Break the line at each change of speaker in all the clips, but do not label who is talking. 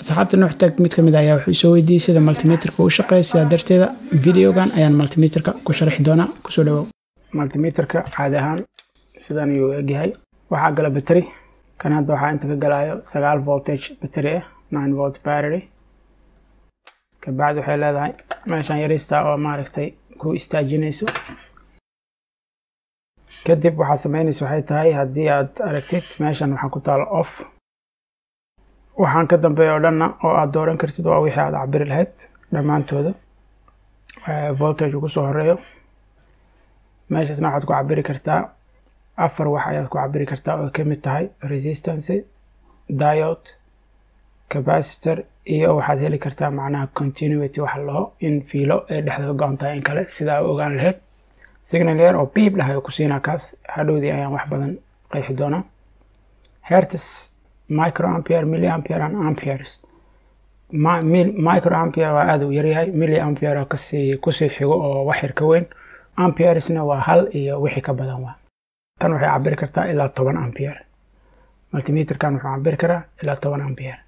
asxaabta nuuxtag mid ka mid ayaa wuxuu soo weydiiyey sida multimeterka u shaqeeya. Sidaa darteeda videogan ayaan multimeterka ku sharxi doonaa. Kusoo dhawow. Multimeterka caadi ahaan sidan ayuu egyahay. Waxaa gala battery. Kan hadda waxaa inta ka galayo sagaal voltage battery ah nine volt battery. Kabacdi waxay leedahay meeshan yarista oo maaragtay ku istaajinayso. Kadib waxaa sameynaysa waxay tahay haddii aad aragtid meeshan waxaa ku taalo off waxaan ka dambeeya oo dhanna oo aad dooran kartid waa wixii aad cabiri lahayd dhammaantooda. Voltage ugu soo horeeyo. Meeshaasna waxaad ku cabiri kartaa afar wax ayaad ku cabiri kartaa oo ka mid tahay resistance diode capacitor iyo waxaad heli kartaa macnaha continuity waxa laho in fiilo ay dhexda go-on tahay in kale sidaa u ogaan lahayd. Signal yar oo biib dhahay ku siinaa kaas hadhowdii ayaan wax badan qeexi doonaa. Hertz microampere milliampere and amperes. Microampere waa aada u yaryahay milliampere ka sii ku sii xigo oo wax yar ka weyn. Amperesna waa hal iyo wixii ka badan waa. Tan waxay cabiri kartaa ilaa toban ampere. Multimeterkan wuxuu cabiri karaa ilaa toban ampere.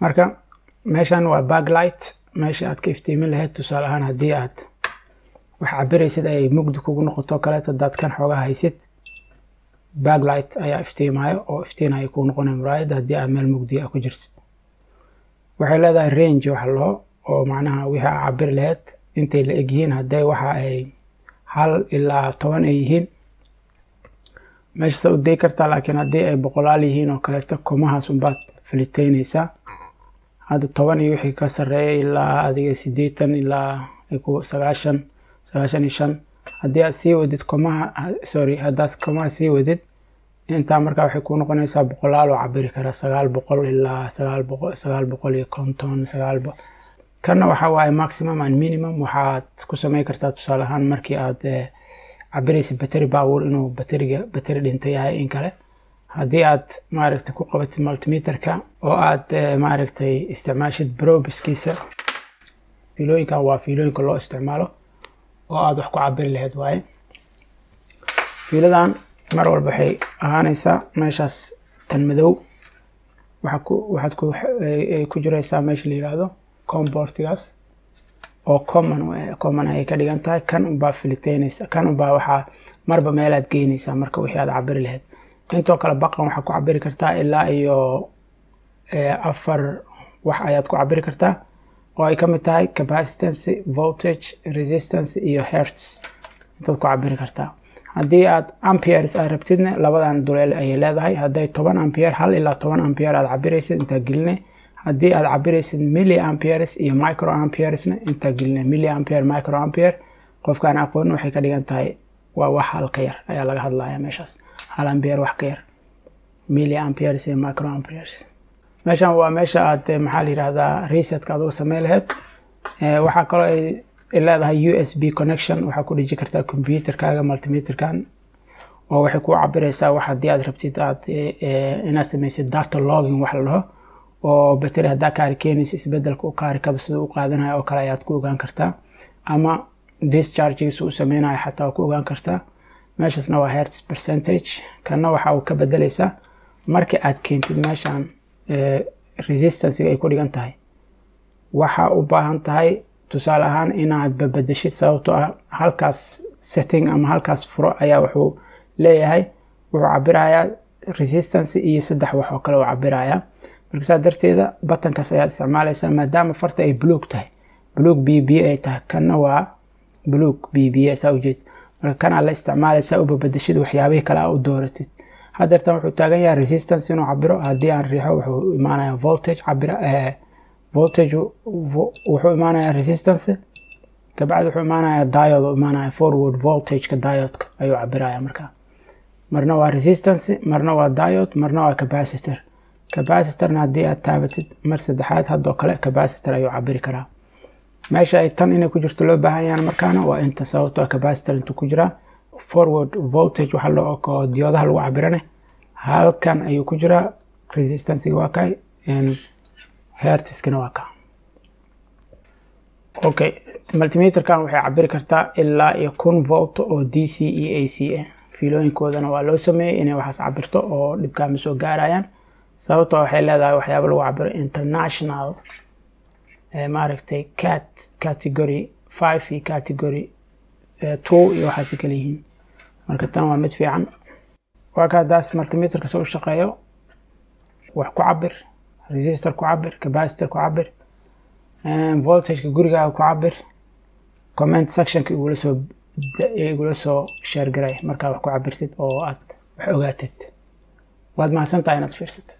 Marka meeshan waa backlight meesha aad ka iftiimin lahayd tusaale ahaan haddii aad wax cabiraysid ay mugdi kugu noqoto kaleeto hadaad kan xoogaa haysid backlight ayaa iftiimayo oo iftiinaya kuu noqonaya muraayadda haddii aad meel mugdiya ku jirtid. Waxay leedahay range waxa loo oo macnaha wixii aad cabiri lahayd intay la egyihiin hadday waxa ay hal ilaa toban ay yihiin. Meeshasa u day kartaa laakiin haddii ay boqolaal yihiin oo kaleeto kumahaas unbaad filiteynaysaa hadda toban iyo wixii ka sarreeya ilaa adiga siddeetan ilaa sagaashan sagaashan iyo shan haddii aad sii wadid komaha sorry haddaad komaha sii wadid intaa markaa waxay kuu noqonaysaa boqolaal oo cabiri kara sagaal boqol ilaa sagaal boqol iyo konton sagaal boqol kanna waxa waaye maximum and minimum waxaad ku sameyn kartaa tusaale ahaan markii aad cabiraysa battery power inuu batteriga battery dhinta yahay in kale. Haddii aad maaragtay ku qabatid multimeterka oo aad maaragtay isticmaashid probiskiisa fiilooyinkan waa fiilooyinka loo isticmaalo oo aada wax ku cabiri lahayd waaye. Fiiladan mar walba waxay ahaanaysaa meeshaas tan madow. Waxaa waxaad ku ku jiraysaa meesha la yiraahdo comportigaas oo common common ayay ka dhigan tahay. Kan unbaa filiteynaysa kan unbaa waxaa marba meelaad geynaysaa marka wixii aad cabiri lahayd intoo kale baqan waxaad ku cabiri kartaa ilaa iyo afar wax ayaad ku cabiri kartaa oo ay ka mid tahay capacitance voltage resistance iyo hertz? Intaad ku cabiri kartaa. Haddii aad amperes aad rabtidna labadan duleel ayay leedahay. Hadday toban ampere hal ilaa toban ampere aad cabiraysid intaa geline haddii aad cabiraysid milli amperes iyo micro amperesna intaa geline milli ampere micro ampere qofkaan aqoonin waxay ka dhigan tahay waa wax hal yar ayaa laga hadlaya meeshaas. Hal ampere wax ka yar. Milli amperes iyo micro amperes meeshan waa meesha aad maxaa la yihahdaa resetka aad uga sameyn lahayd waxaa kaloo ay leedahay u s b connection. Waxaa ku dhiji kartaa computerkaaga multimeterkan oo waxay ku cabiraysaa wax haddii aad rabtid aad inaad samaysid data logging wax la dhaho oo battery haddaa kaari keenaysa isbeddelka u kaarikada siduu u qaadanayo oo kale ayaad ku ogaan kartaa. Ama dischargigiisa u sameynayo xataa waa ku ogaan kartaa. Meeshaasna waa hertz percentage. Kanna waxa uu ka bedelaysaa markii aad keentid meeshan resistancega ay ku dhigan tahay. Waxa u baahan tahay tusaale ahaan inaad babadeshid sababtoo ah halkaas setting ama halkaas furo ayaa wuxuu leeyahay wuxuu cabirayaa resistance iyo saddex wax oo kale uu cabirayaa marka saa darteeda batankaas ayaad isticmaalaysaa maadaama farta ay buluug tahay. Buluug b b ay tahay. Kanna waa buluug b b saa ujeed marka kanaa la isticmaalaysaa u babadeshid waxyaabihii kale aa u dooratid hadeertan wuxuu taagan yahay resistance inuu cabiro haddii aan riixo wuxuu imaanaya voltage cabira voltage wuxuu imaanaya resistance. Kabacdi wuxuu imaanaya diode imaanaya forward voltageka diodeka ayuu cabiraya marka. Marna waa resistance marna waa diode marna waa capacitor. Capacitorna haddii aad taabatid mar saddexaad haddoo kale capacitor ayuu cabiri karaa. Meesha ay tan inay ku jirto loo baahan yahan markaana waa inta sababtoo capacitor intuu ku jiraa forward voltage waxa loo diyoodaha lagu cabirane halkan ayuu ku jiraa resistancega waa kay hertiskana waa ka okay. Multimeterkan waxay cabiri kartaa ilaa iyo kun volt oo d c e a c ah fiilooyinkoodana waa loo sameeyey inay waxaas cabirto oo dhibkaama soo gaarayaan. Sababtoo waxay leedahay waxyaaba lagu cabiro international maaragtay cat category five iyo category two iyo waxaasi kala marka tan waa mid fiican. Waa ka hadaas multimeterka soo shaqeeyo. Wax ku cabir resistor ku cabir capacitor ku cabir voltageka gurigaaga ku cabir comment sectionka igula soo igula soo share garay markaa wax ku cabirtid oo aad wax ogaatid. Waad mahadsantahay inaad fiirsatid